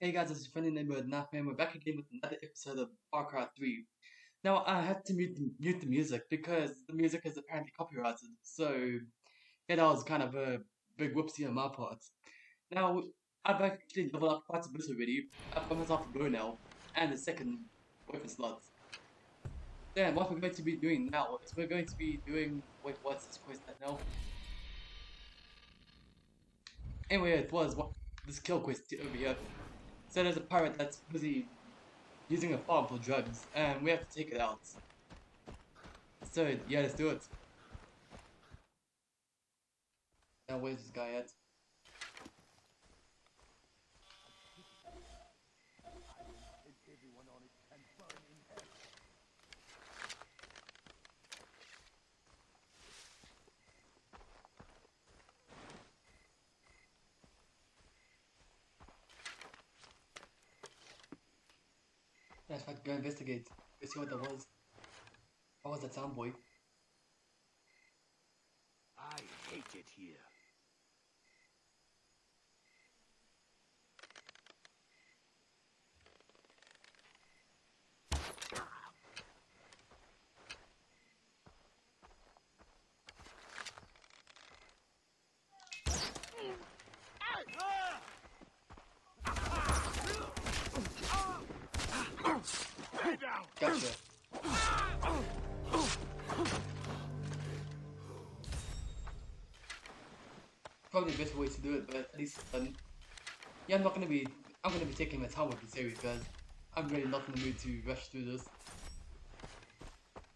Hey guys, it's your friendly neighborhood Nathman. We're back again with another episode of Far Cry 3. Now, I had to mute the, mute the music because the music is apparently copyrighted, so yeah, that was kind of a big whoopsie on my part. Now, I've actually leveled up quite a bit already. I've got myself a bow now, and a second weapon slot. Then, what we're going to be doing now is we're going to be doing. Wait, what's this quest now? Anyway, it was what this kill quest over here. So there's a pirate that's busy using a farm for drugs, and we have to take it out. So yeah, let's do it. Now where's this guy at? Let's go investigate. Let's see what that was. What was that sound boy? I hate it here. Probably the best way to do it, but at least um, yeah, I'm not gonna be. I'm gonna be taking my time with the series, guys. I'm really not in the mood to rush through this.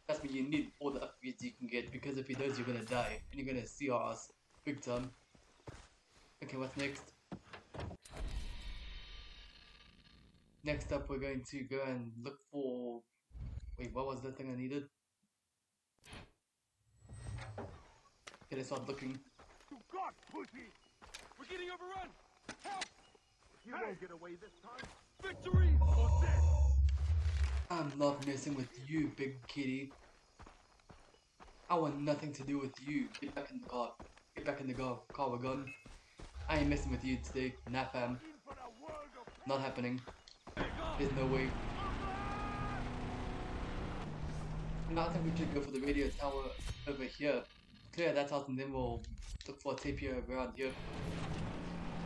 That's what you need all the upgrades you can get because if you don't, you're gonna die and you're gonna see our ass big time. Okay, what's next? Next up, we're going to go and look for. Wait, what was the thing I needed? Okay, let's start looking. To God, pussy! We're getting overrun! Help! You won't get away this time. Victory or death! I'm not messing with you, big kitty. I want nothing to do with you. Get back in the car. Get back in the car. Car we're gone. I ain't messing with you today. Nah, fam. In for the world of Not happening. There's no way. No, I think we should go for the radio tower over here. Clear that out and then we'll look for a tapir around here.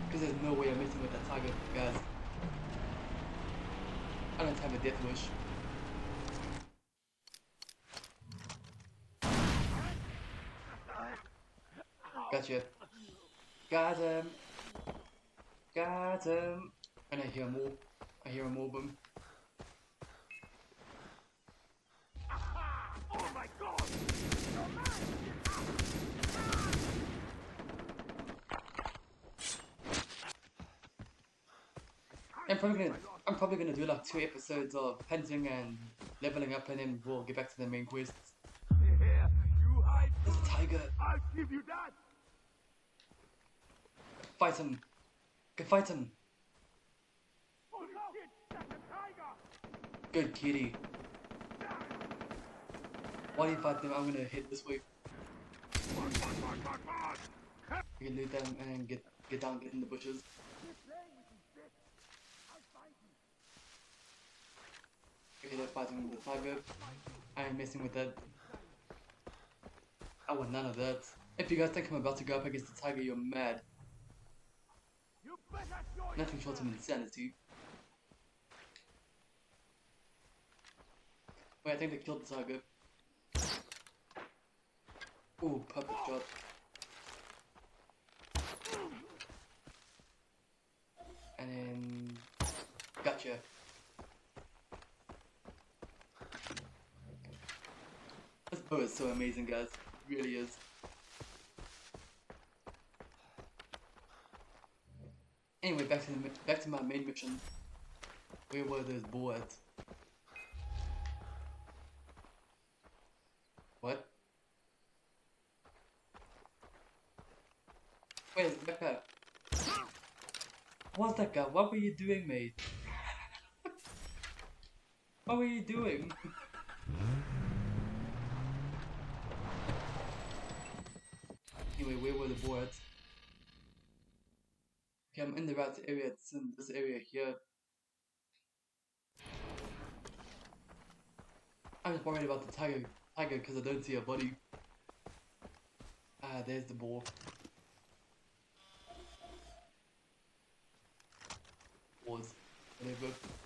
Because there's no way I'm messing with that target, guys. I don't have a death wish. Gotcha. Got him. Got him. And I hear more. I hear a mob him. Oh my God! I'm probably gonna I'm probably gonna do like two episodes of hunting and leveling up and then we'll get back to the main hide! There's a tiger. I'll give you that! Fight him. Go fight him. Oh tiger! Good kitty. Why do you fight them? I'm gonna hit this way. You can loot them and get get down, get in the bushes. Okay, they're fighting the tiger. I ain't messing with that. I want none of that. If you guys think I'm about to go up against the tiger, you're mad. Nothing short of insanity. Wait, I think they killed the tiger. Ooh, perfect shot. And then... Gotcha. This it's so amazing, guys. It really is. Anyway, back to the, back to my main mission. Where were those boys? What? Where's backpack? What's that guy? What were you doing, mate? what were you doing? anyway, where were the boys? Okay, I'm in the right area. It's in this area here. I'm just worried about the tiger, tiger because I don't see a body. Ah, there's the ball. Was whatever.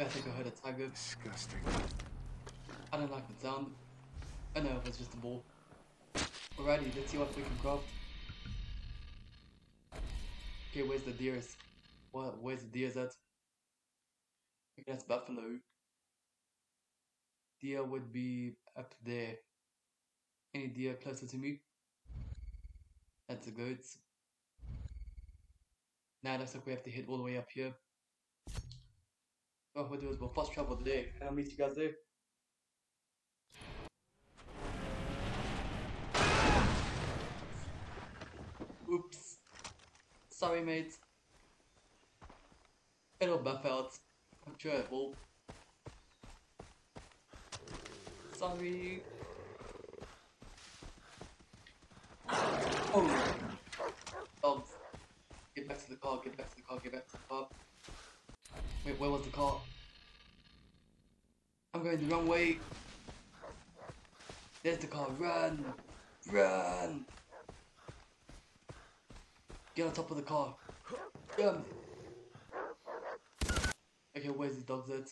I think I heard a tiger. Disgusting. I don't like the sound. I know it was just a ball. Alrighty, let's see what we can craft. Okay, where's the deers? What? Where's the deers at? Okay, that's buffalo. Deer would be up there. Any deer closer to me? That's a goats. Now it looks like we have to hit all the way up here. What we'll do is we'll fast travel there, and I'll meet you guys there. Oops. Sorry, mate. It'll buff out. I'm sure it will. Sorry. Oh. Dogs. Get back to the car, get back to the car, get back to the car. Wait, where was the car? I'm the wrong way. There's the car. Run! Run! Get on top of the car. Um. Okay, where's the dogs at?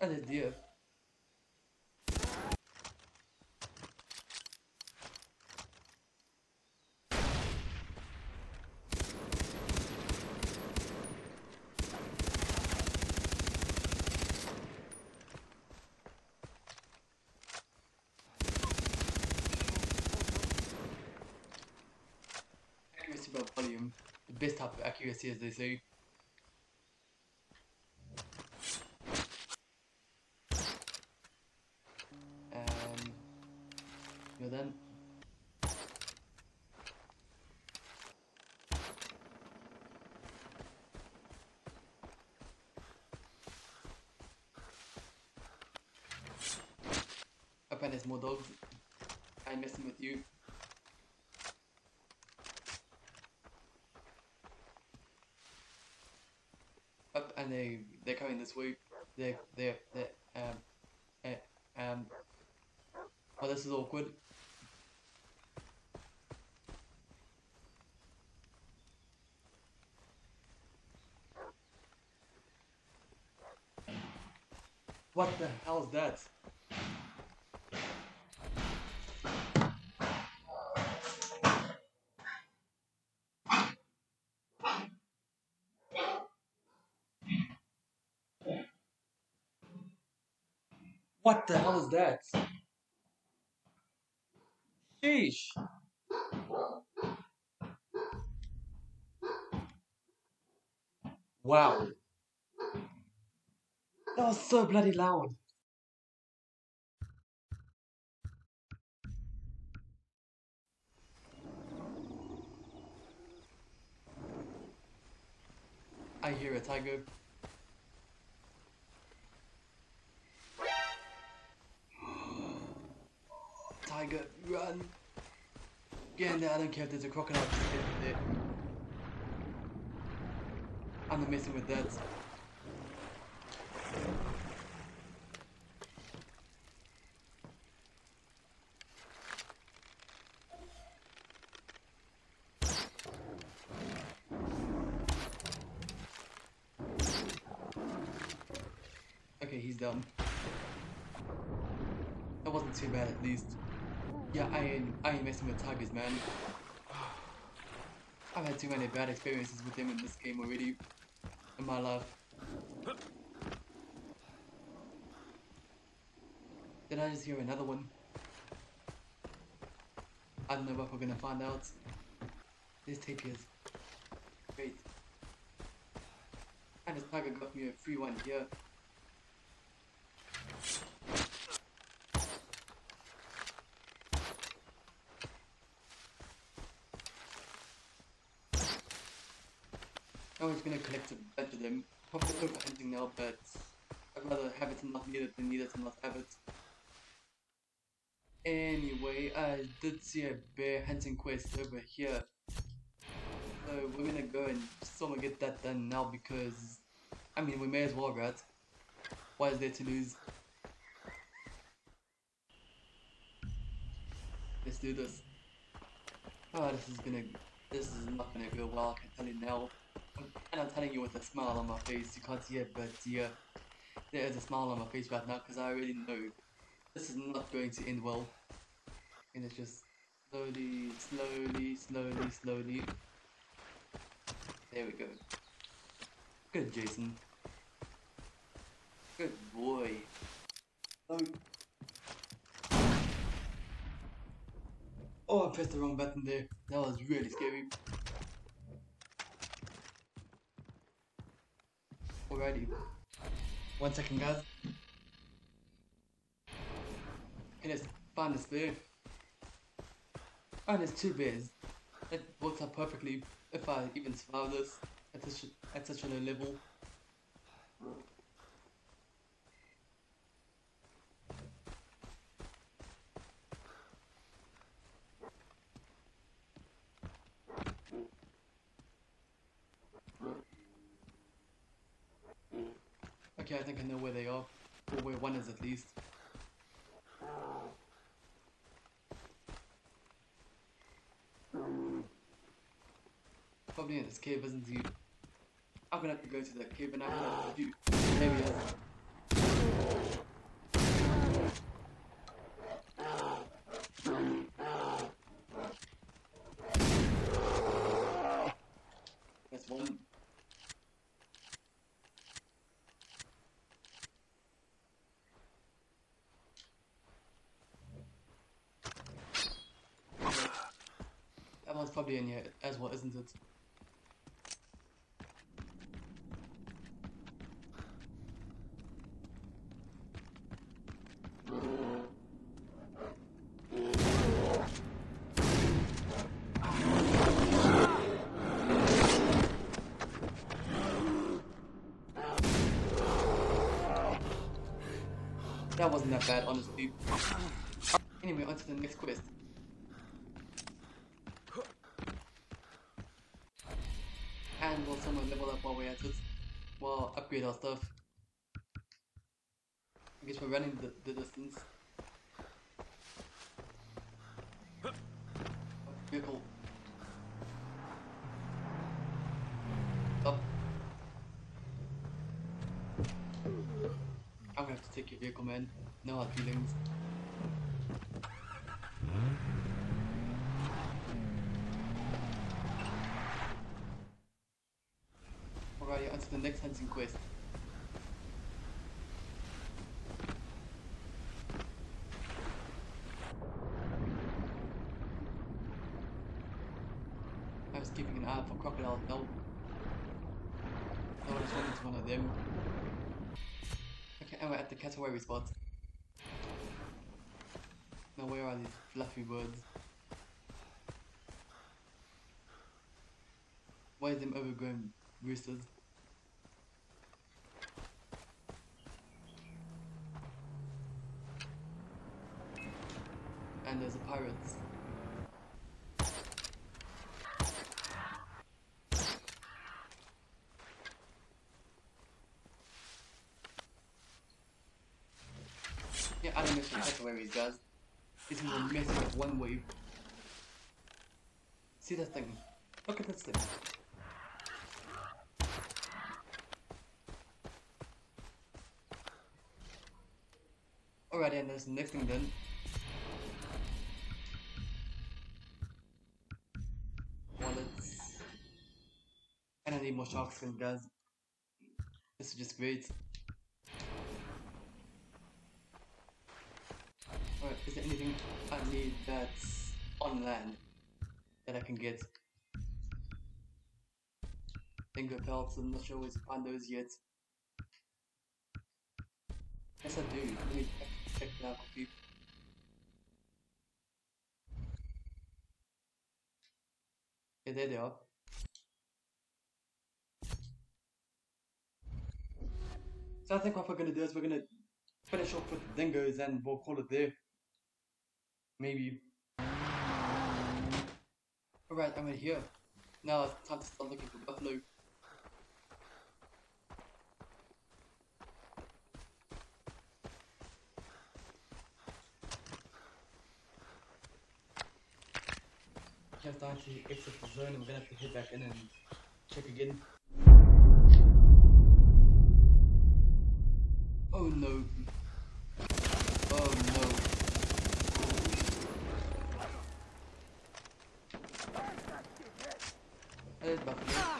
And there's deer. Accuracy by volume. The best type of accuracy as they say. Um, you're done. Up and there's more dogs. I'm messing with you. Up and they they're coming this week. They they they um eh, um. Oh, this is awkward. What the hell is that? What the hell is that? Sheesh. Wow. That was so bloody loud. I hear a tiger. Get in there, I don't care if there's a crocodile, just get. I'm not messing with that. Okay, he's done. That wasn't too bad at least. Yeah, I ain't, I ain't messing with tigers, man. I've had too many bad experiences with them in this game already. In my life. Did I just hear another one? I don't know if we're gonna find out. This tape is great. And this tiger got me a free one here. I was gonna collect a bunch of them. Probably over hunting now, but I'd rather have it and not need it than need it and not have it. Anyway, I did see a bear hunting quest over here. So we're gonna go and of get that done now because, I mean, we may as well, right? What is there to lose? Let's do this. Oh, this is gonna, this is not gonna go well, I can tell you now. And I'm telling you with a smile on my face, you can't see it, but yeah, there is a smile on my face right now because I already know this is not going to end well. And it's just slowly, slowly, slowly, slowly. There we go. Good, Jason. Good boy. Oh. Oh, I pressed the wrong button there. That was really scary. Alrighty. One second, guys. And it's fun to bear. And it's two bears. It works out perfectly if I even survive this at such, at such a low level. Okay, I think I know where they are. Or where one is at least. Probably in this cave, isn't he? I'm gonna have to go to that cave and I'm gonna have to do. Probably in here as well, isn't it? And we'll someone level up while we're at it. Well, upgrade our stuff. I guess we're running the, the distance. Vehicle. Stop. I'm gonna have to take your vehicle, man. No hard feelings. Alrighty, on to the next hunting quest. I was keeping an eye for crocodiles. No. No one is running into one of them. Okay, and we're at the cassowary spot. Now where are these fluffy birds? Why is them overgrown roosters? There's a pirates. Yeah, I don't miss the cassowaries, guys. This is a messing with one wave. See that thing? Look at this thing. Alright, and there's the next thing then. I need more shark skin, guys. This is just great. Alright, is there anything I need that's on land that I can get? Finger pelts, I'm not sure where to find those yet. Yes, I do. Let me check, check that out quickly. Yeah, there they are. So I think what we're gonna do is we're gonna finish off with dingoes and we'll call it there. Maybe. Alright, I'm in here. Now it's time to start looking for buffalo. Just to exit the zone and we're gonna have to head back in and check again. Oh no. Oh no. There's buffalo.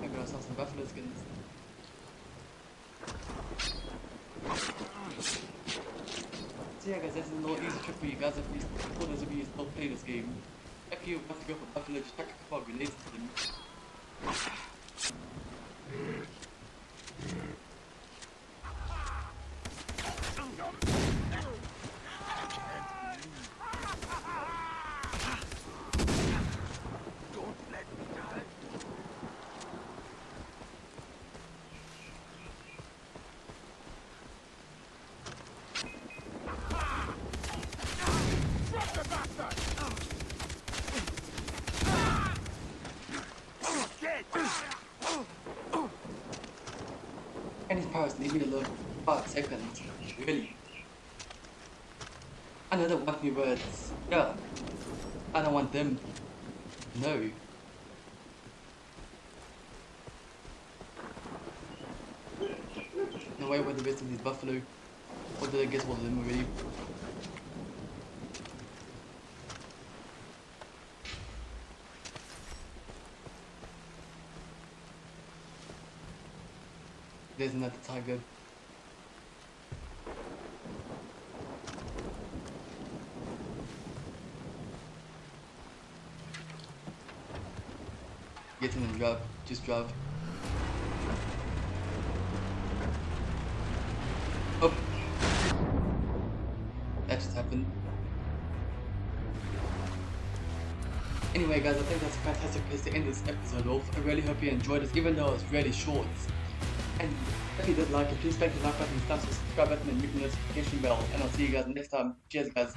Maybe I saw some buffalo skins. So yeah guys, this is little easy trick for you guys if you for those of you still play this game. If you want to go for buffalo, just chuck a couple of grenades them. Powers leave me alone for five seconds. Really? I know don't want me words. Yeah. I don't want them. No. No way with the rest of these buffalo. Or did I guess one of them already? There's another tiger. Get in and drive. Just drive. Oh. That just happened. Anyway guys, I think that's a fantastic place to end this episode off. I really hope you enjoyed it, even though it's really short. And if you did like it, please smack the like button, up, subscribe button, and hit the notification bell. And I'll see you guys next time. Cheers guys.